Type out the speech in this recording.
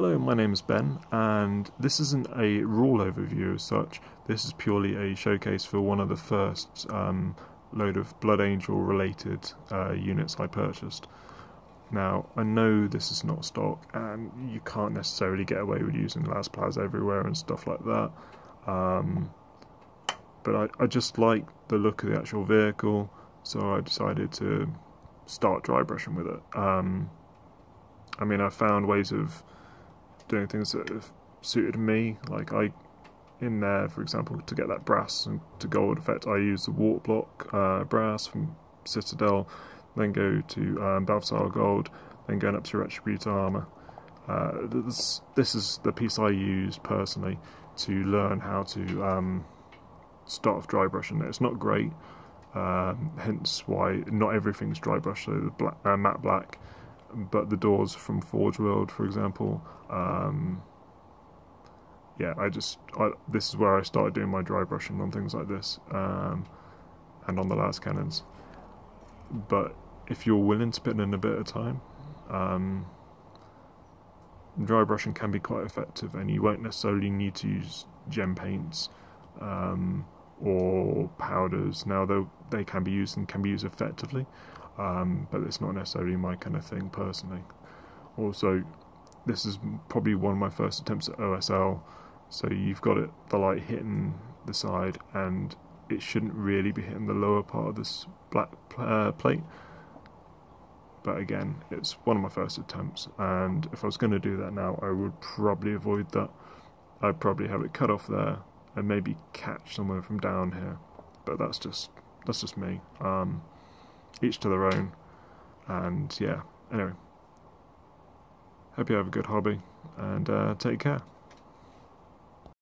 Hello, my name is Ben, and this isn't a rule overview as such. This is purely a showcase for one of the first um, load of Blood Angel related uh, units I purchased. Now, I know this is not stock, and you can't necessarily get away with using las everywhere and stuff like that. Um, but I, I just like the look of the actual vehicle, so I decided to start dry brushing with it. Um, I mean, I found ways of doing things that have suited me. Like I, in there, for example, to get that brass and to gold effect, I use the Warplock uh, brass from Citadel, then go to um, Gold, then going up to Retributor Armor. Uh, this, this is the piece I used personally to learn how to um, start off dry brushing. It's not great, um, hence why not everything's dry brush. So the black, uh, matte black but the doors from Forge World, for example, um, yeah, I just I, this is where I started doing my dry brushing on things like this, um, and on the lascannons. But if you're willing to put in a bit of time, um, dry brushing can be quite effective, and you won't necessarily need to use gem paints um, or powders. Now, though they can be used and can be used effectively, um, but it's not necessarily my kind of thing personally. Also, this is probably one of my first attempts at OSL, so you've got it the light hitting the side, and it shouldn't really be hitting the lower part of this black uh, plate. But again, it's one of my first attempts, and if I was going to do that now, I would probably avoid that. I'd probably have it cut off there and maybe catch somewhere from down here, but that's just that's just me. Um, each to their own. And yeah, anyway. Hope you have a good hobby and uh, take care.